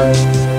Bye.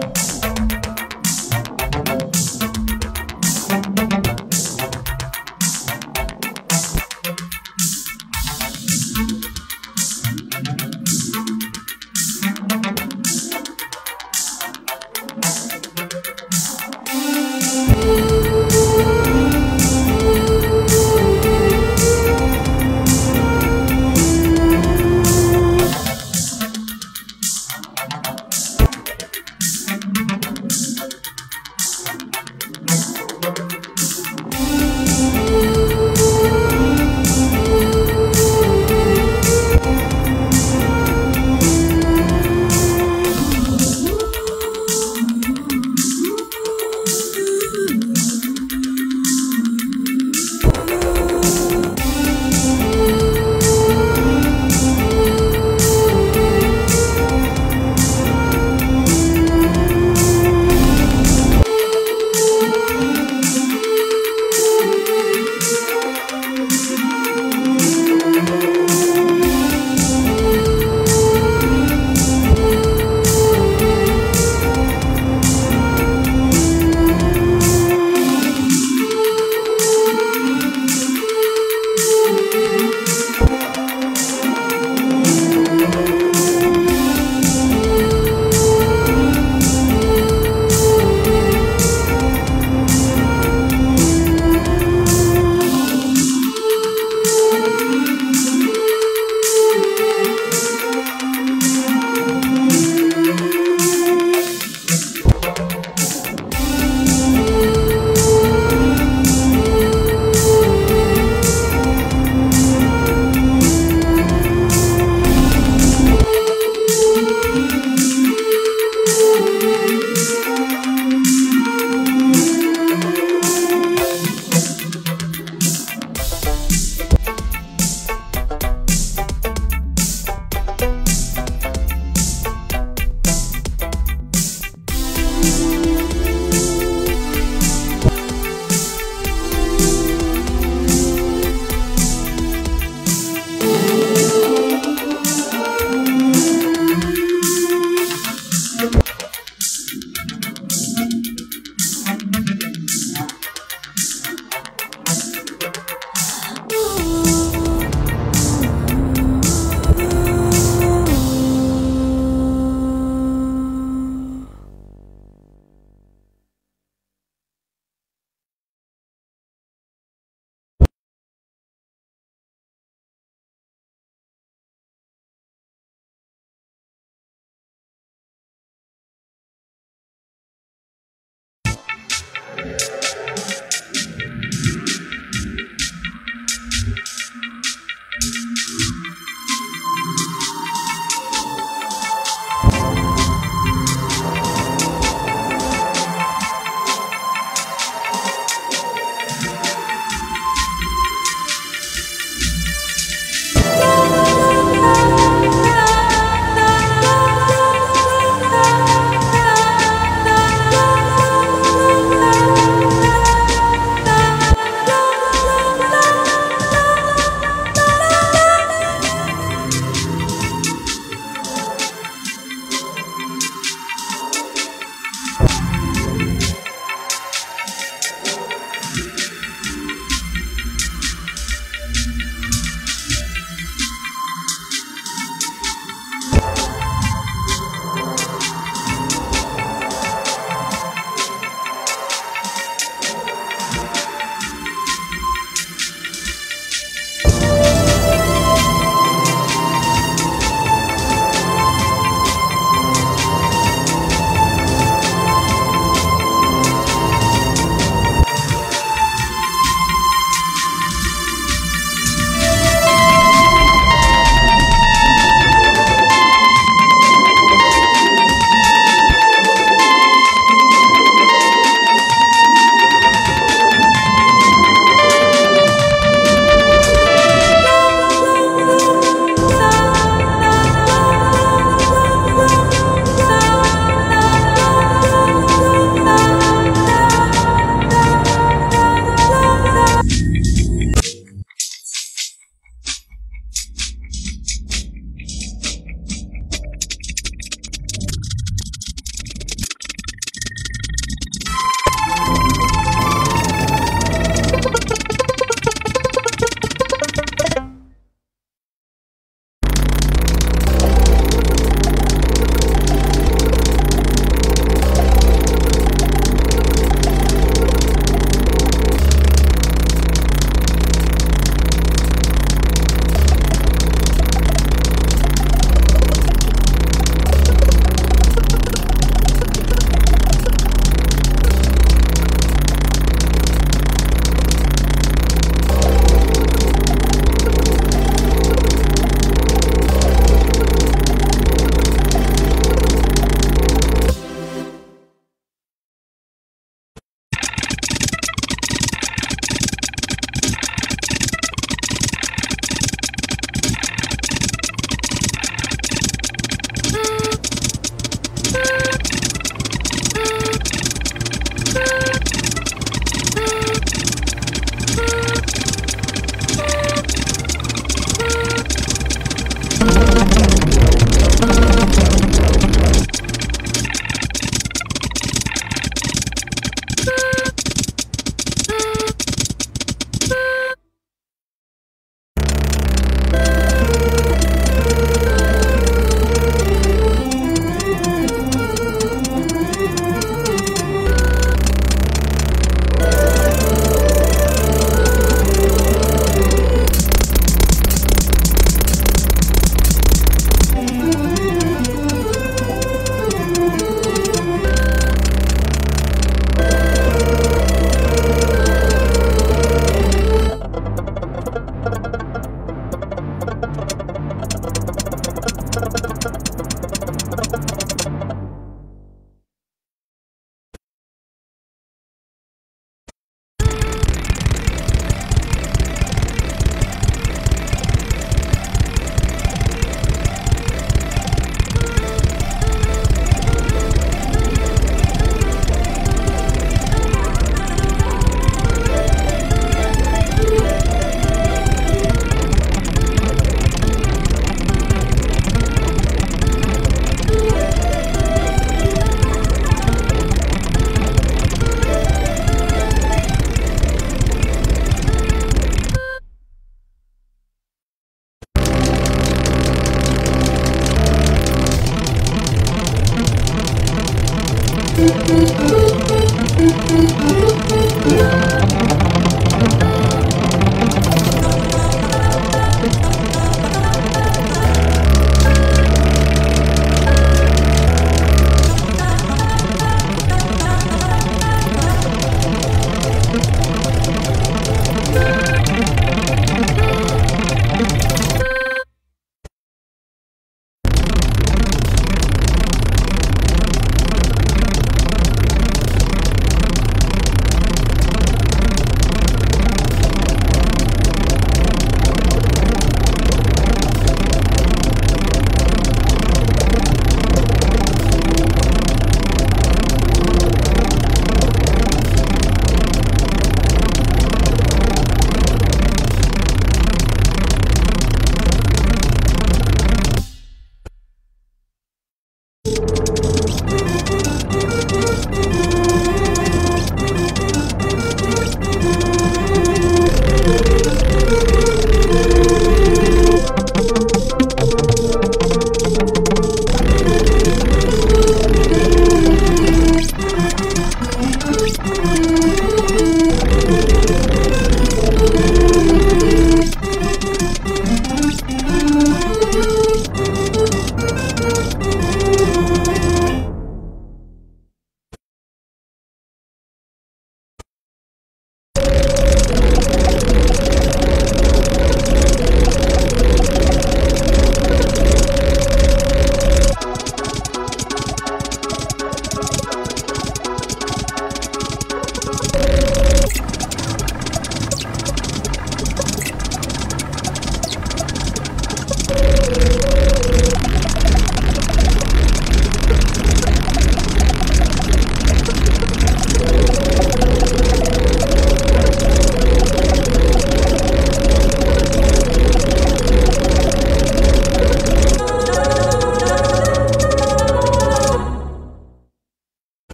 Bye.